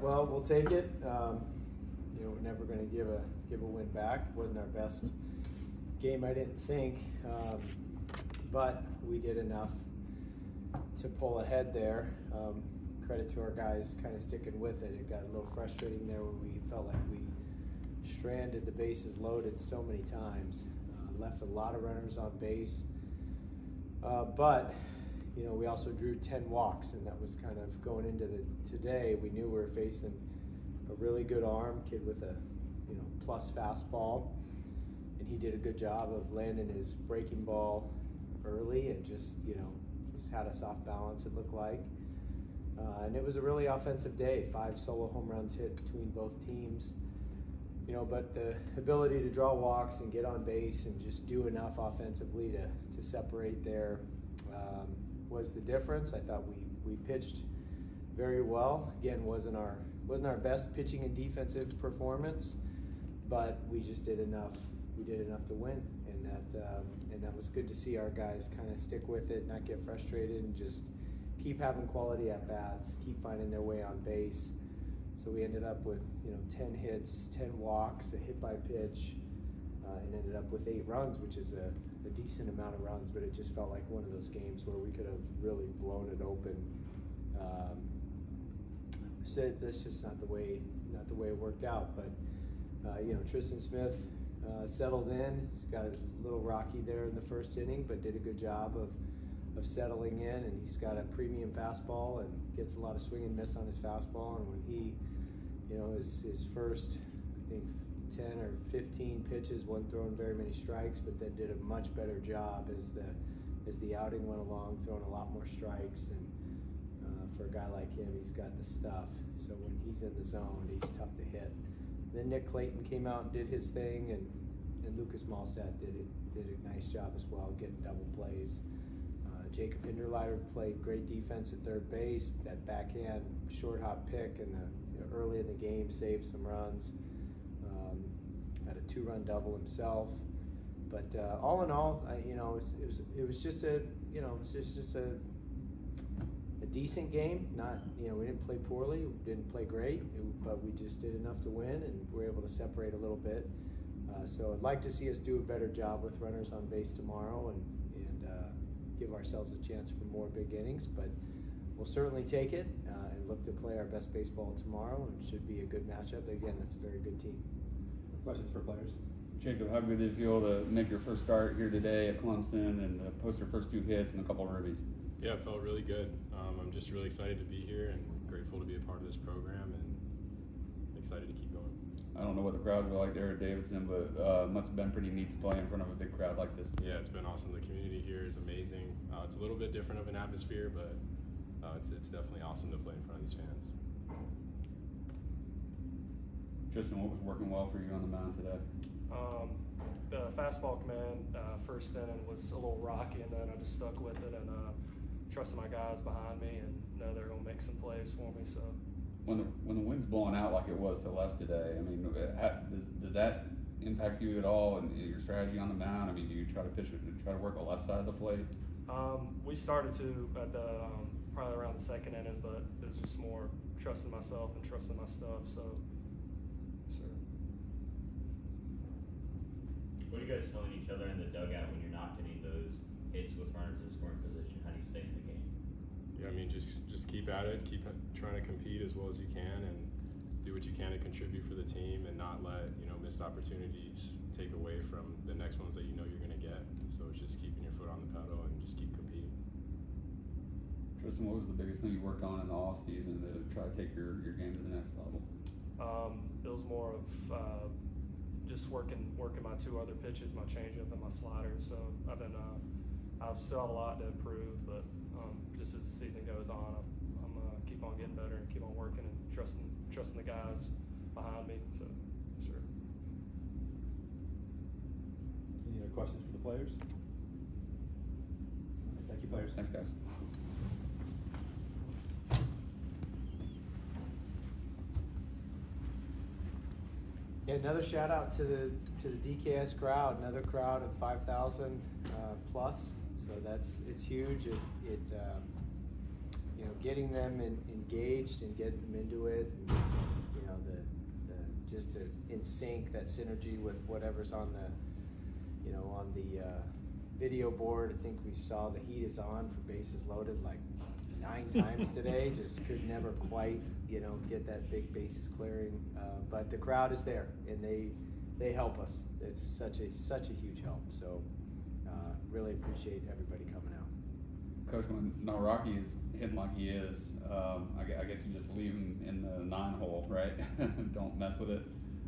well, we'll take it. Um, you know, we're never going to give a give a win back. wasn't our best game, I didn't think, um, but we did enough to pull ahead there. Um, credit to our guys kind of sticking with it. It got a little frustrating there when we felt like we stranded the bases loaded so many times, uh, left a lot of runners on base. Uh, but you know, we also drew 10 walks, and that was kind of going into the today. We knew we were facing a really good arm kid with a you know plus fastball, and he did a good job of landing his breaking ball early and just you know just had us off balance. It looked like. Uh, and it was a really offensive day. Five solo home runs hit between both teams. You know, but the ability to draw walks and get on base and just do enough offensively to, to separate there um, was the difference. I thought we, we pitched very well. Again, wasn't our wasn't our best pitching and defensive performance, but we just did enough. We did enough to win, and that um, and that was good to see our guys kind of stick with it, not get frustrated, and just keep having quality at bats, keep finding their way on base. So we ended up with you know 10 hits, 10 walks, a hit by pitch, uh, and ended up with eight runs, which is a, a, decent amount of runs. But it just felt like one of those games where we could have really blown it open. Um, so that's just not the way not the way it worked out. But uh, you know Tristan Smith uh, settled in. He's got a little rocky there in the first inning, but did a good job of of settling in. And he's got a premium fastball and gets a lot of swing and miss on his fastball. And when he, you know, his his first, I think 10 or 15 pitches, wasn't throwing very many strikes, but then did a much better job as the as the outing went along, throwing a lot more strikes. And uh, for a guy like him, he's got the stuff. So when he's in the zone, he's tough to hit. Then Nick Clayton came out and did his thing, and and Lucas Mahlstedt did it did a nice job as well, getting double plays. Uh, Jacob Hinderleider played great defense at third base. That backhand short hop pick in the you know, early in the game saved some runs had a two-run double himself. But uh, all in all, I, you know, it was, it was, it was just a you know it was just, just a a decent game. Not you know we didn't play poorly, we didn't play great, but we just did enough to win, and we are able to separate a little bit. Uh, so I'd like to see us do a better job with runners on base tomorrow, and and uh, give ourselves a chance for more big innings. But we'll certainly take it uh, and look to play our best baseball tomorrow, and it should be a good matchup. Again, that's a very good team. Questions for players? Jacob, how good did it feel to make your first start here today at Clemson and uh, post your first two hits and a couple of ribbies? Yeah, it felt really good. Um, I'm just really excited to be here and grateful to be a part of this program and excited to keep going. I don't know what the crowds were like there at Davidson, but uh, must have been pretty neat to play in front of a big crowd like this. Yeah, it's been awesome. The community here is amazing. Uh, it's a little bit different of an atmosphere, but uh, it's, it's definitely awesome to play in front of these fans. Tristan, what was working well for you on the mound today? Um, the fastball command uh, first inning was a little rocky, and then I just stuck with it and uh, trusted my guys behind me and know they're going to make some plays for me. So when the when the wind's blowing out like it was to left today, I mean, does, does that impact you at all and your strategy on the mound? I mean, do you try to pitch it, try to work the left side of the plate? Um, we started to at the um, probably around the second inning, but it was just more trusting myself and trusting my stuff. So What are you guys telling each other in the dugout when you're not getting those hits with runners in scoring position? How do you stay in the game? Yeah, I mean, just just keep at it, keep trying to compete as well as you can, and do what you can to contribute for the team, and not let you know missed opportunities take away from the next ones that you know you're going to get. So it's just keeping your foot on the pedal and just keep competing. Tristan, what was the biggest thing you worked on in the off season to try to take your, your game to the next level? Um, it was more of uh, just working working my two other pitches, my changeup and my slider. So I've been uh, I've still have a lot to improve, but um, just as the season goes on, I'm, I'm gonna keep on getting better and keep on working and trusting trusting the guys behind me. So sure. Any other questions for the players? Thank you, players. Thanks, guys. Yeah, another shout out to the to the DKS crowd. Another crowd of 5,000 uh, plus. So that's it's huge. It, it um, you know getting them in, engaged and getting them into it. And, just to in sync that synergy with whatever's on the, you know, on the uh, video board. I think we saw the heat is on for bases loaded like nine times today. Just could never quite, you know, get that big bases clearing. Uh, but the crowd is there, and they they help us. It's such a such a huge help. So uh, really appreciate everybody coming out. Coach, when Nawrocki is hitting like he is, um, I, I guess you just leave him in the nine hole, right? Don't mess with it.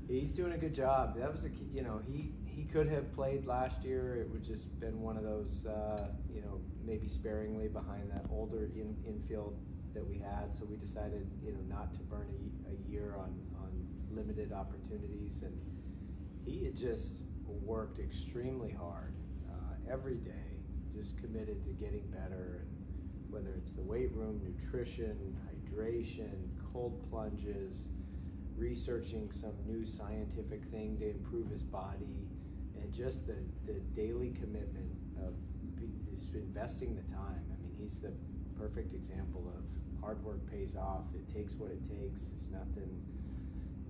He's doing a good job. That was a you know he he could have played last year. It would just been one of those uh, you know maybe sparingly behind that older in, infield that we had. So we decided you know not to burn a year on on limited opportunities, and he had just worked extremely hard uh, every day, just committed to getting better. And whether it's the weight room, nutrition, hydration, cold plunges researching some new scientific thing to improve his body and just the, the daily commitment of be, just investing the time. I mean, he's the perfect example of hard work pays off. It takes what it takes. There's nothing,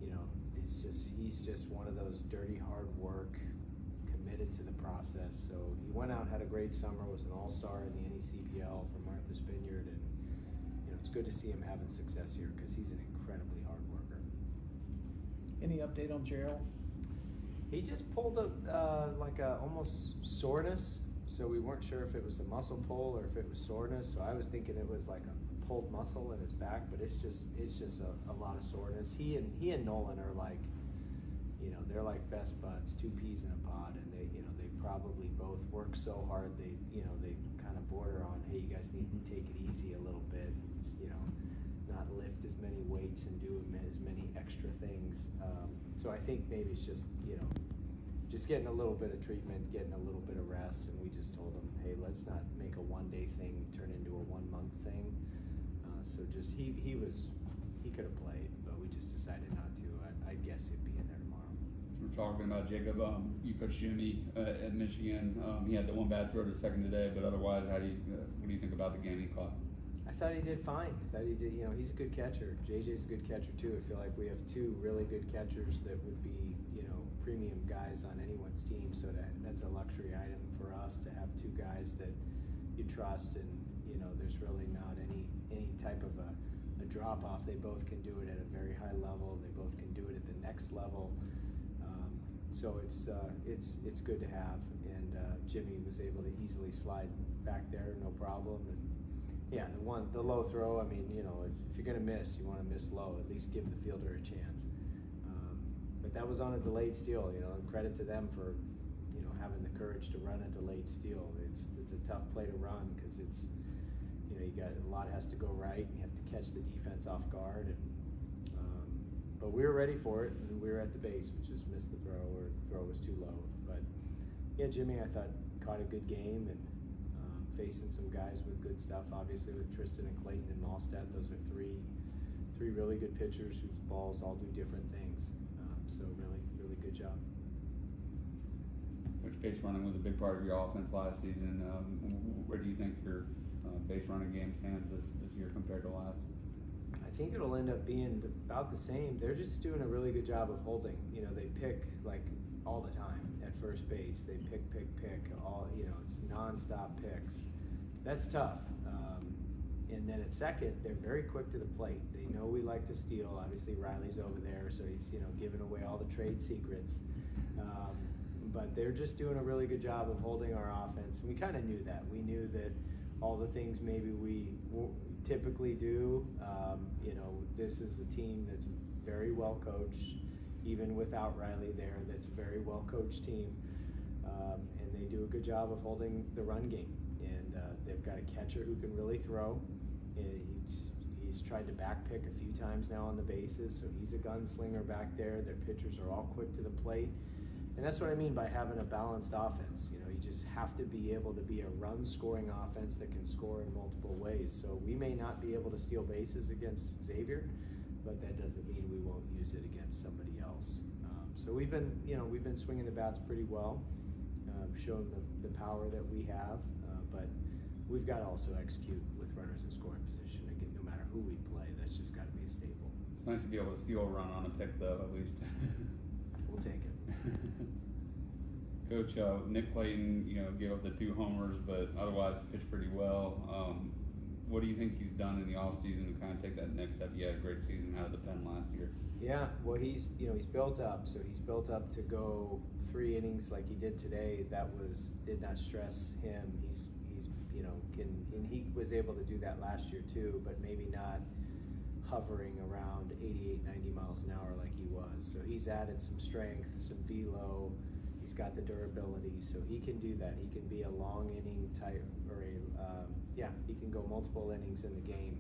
you know, it's just, he's just one of those dirty hard work, committed to the process. So he went out, had a great summer, was an all star in the NECBL for Martha's Vineyard. And, you know, it's good to see him having success here because he's an incredibly hard worker. Any update on Gerald? He just pulled a uh, like a almost soreness, so we weren't sure if it was a muscle pull or if it was soreness. So I was thinking it was like a pulled muscle in his back, but it's just it's just a, a lot of soreness. He and he and Nolan are like, you know, they're like best buds, two peas in a pod, and they you know they probably both work so hard they you know they kind of border on hey you guys need to take it easy a little bit, it's, you know, not lift as many weights and do as many extra things. Um, so I think maybe it's just you know just getting a little bit of treatment, getting a little bit of rest, and we just told him, hey, let's not make a one day thing turn into a one month thing. Uh, so just he he was he could have played, but we just decided not to. I, I guess he'd be in there tomorrow. We're talking about Jacob. Um, you coach Jimmy uh, at Michigan. Um, he had the one bad throw to second today, but otherwise, how do you uh, what do you think about the game he caught? I thought he did fine. I thought he did. You know, he's a good catcher. JJ's a good catcher too. I feel like we have two really good catchers that would be, you know, premium guys on anyone's team. So that that's a luxury item for us to have two guys that you trust, and you know, there's really not any any type of a, a drop off. They both can do it at a very high level. They both can do it at the next level. Um, so it's uh, it's it's good to have. And uh, Jimmy was able to easily slide back there, no problem. And yeah, the one, the low throw. I mean, you know, if, if you're gonna miss, you want to miss low. At least give the fielder a chance. Um, but that was on a delayed steal. You know, and credit to them for, you know, having the courage to run a delayed steal. It's it's a tough play to run because it's, you know, you got a lot has to go right. And you have to catch the defense off guard. And um, but we were ready for it, and we were at the base. We just missed the throw, or the throw was too low. But yeah, Jimmy, I thought caught a good game and facing some guys with good stuff. Obviously, with Tristan and Clayton and Mahlstedt, those are three three really good pitchers whose balls all do different things. Um, so really, really good job. Which base running was a big part of your offense last season. Um, where do you think your uh, base running game stands this, this year compared to last? I think it'll end up being the, about the same. They're just doing a really good job of holding. You know, they pick like all the time at first base. They pick, pick, pick. All you know, it's nonstop picks. That's tough. Um, and then at second, they're very quick to the plate. They know we like to steal. Obviously, Riley's over there, so he's you know giving away all the trade secrets. Um, but they're just doing a really good job of holding our offense. And we kind of knew that. We knew that all the things maybe we typically do. Um, you know, this is a team that's very well coached, even without Riley there. That's a very well coached team, um, and they do a good job of holding the run game. And uh, they've got a catcher who can really throw. And he's he's tried to back pick a few times now on the bases, so he's a gunslinger back there. Their pitchers are all quick to the plate. And that's what I mean by having a balanced offense. You know, you just have to be able to be a run scoring offense that can score in multiple ways. So we may not be able to steal bases against Xavier, but that doesn't mean we won't use it against somebody else. Um, so we've been, you know, we've been swinging the bats pretty well, um, showing the, the power that we have. Uh, but we've got to also execute with runners in scoring position. Again, no matter who we play, that's just got to be a staple. It's nice to be able to steal a run on a pick though, at least. We'll take it. Coach, uh, Nick Clayton, you know, gave up the two homers, but otherwise pitched pretty well. Um, what do you think he's done in the offseason to kind of take that next step? He had a great season out of the pen last year. Yeah, well, he's you know he's built up, so he's built up to go three innings like he did today. That was did not stress him. He's he's you know can and he was able to do that last year too, but maybe not hovering around 88, 90 miles an hour like he was. So he's added some strength, some velo. He's got the durability, so he can do that. He can be a long inning type or a um, yeah, he can go multiple innings in the game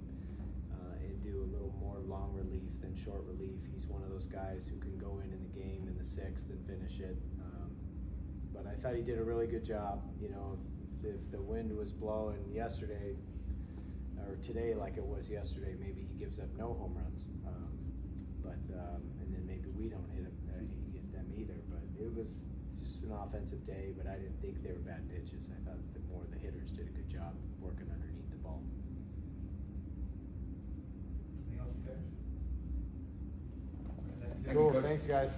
uh, and do a little more long relief than short relief. He's one of those guys who can go in in the game in the sixth and finish it. Um, but I thought he did a really good job. You know, if, if the wind was blowing yesterday or today like it was yesterday, maybe he gives up no home runs. Um, but um, and then maybe we don't hit, him, uh, hit them either. But it was just an offensive day. But I didn't think they were bad pitches. I thought that more of the hitters did a good job working underneath the ball. Anything else, Coach? Thank you, Cool. Coach. Thanks, guys.